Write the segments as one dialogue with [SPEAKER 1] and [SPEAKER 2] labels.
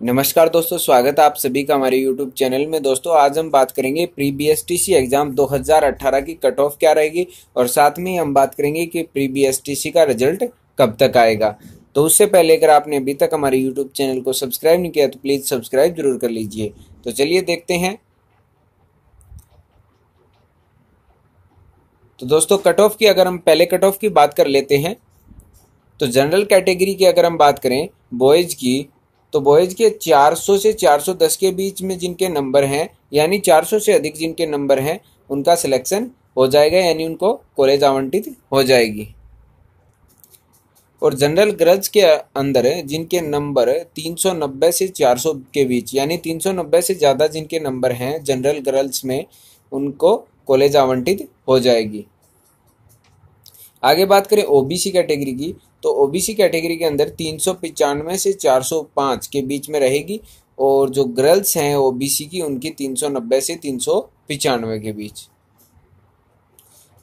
[SPEAKER 1] नमस्कार दोस्तों, स्वागत है आप सभी का हमारे यूट्यूब चैनल में। दोस्तों, आज हम बात करेंगे pre B S T C exam 2018 की कट ऑफ़ क्या रहेगी और साथ में हम बात करेंगे कि pre B S T C का रिज़ल्ट कब तक आएगा। तो उससे पहले अगर आपने अभी तक हमारे यूट्यूब चैनल को सब्सक्राइब नहीं किया तो प्लीज़ सब्सक्राइब ज़रूर कर लीजिए। तो चलिए देखते हैं। तो दोस्तों कट ऑफ़ की अगर हम पहले कट ऑफ़ की बात कर लेते हैं तो जनरल कैटेगरी की अगर हम बात करें बॉयज़ की तो बॉयज़ के 400 से 410 के बीच में जिनके नंबर हैं, यानी 400 से अधिक जिनके नंबर हैं, उनका सिलेक्शन हो जाएगा, यानी उनको कॉलेज आवंटित हो जाएगी। और जनरल गर्ल्स के अंदर जिनके नंबर 390 से 400 के बीच, यानी 390 से ज़्यादा जिनके नंबर हैं जनरल गर्ल्स में उनको कॉलेज आवंटित हो जाएगी। आगे बात करें ओबीसी कैटेगरी की तो ओबीसी कैटेगरी के अंदर तीन सौ पचानवे से चार सौ पाँच के बीच में रहेगी और जो गर्ल्स हैं ओबीसी की उनकी तीन सौ नब्बे से तीन सौ पचानवे के बीच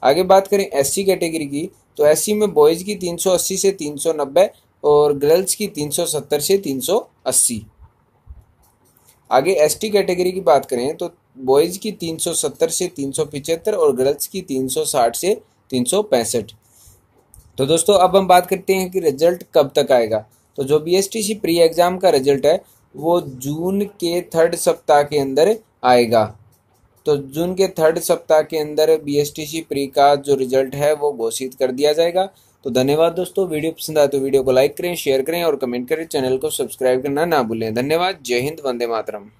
[SPEAKER 1] आगे बात करें एससी कैटेगरी की तो एससी में बॉयज़ की तीन सौ अस्सी से तीन सौ नब्बे और गर्ल्स की तीन सौ सत्तर से तीन सौ अस्सी आगे एसटी कैटेगरी की बात करें तो बॉयज़ की तीन सौ सत्तर से तीन सौ पिचहत्तर और गर्ल्स की तीन सौ साठ से तीन सौ पैंसठ तो दोस्तों, अब हम बात करते हैं कि रिज़ल्ट कब तक आएगा। तो जो B S T C pre exam का रिज़ल्ट है, वो जून के थर्ड सप्ताह के अंदर आएगा। तो जून के थर्ड सप्ताह के अंदर B S T C pre का जो रिज़ल्ट है, वो घोषित कर दिया जाएगा। तो धन्यवाद दोस्तों, वीडियो पसंद आए तो वीडियो को लाइक करें शेयर करें और कमेंट करें। चैनल को सब्सक्राइब करना ना भूलें। धन्यवाद, जय हिंद, वंदे मातरम।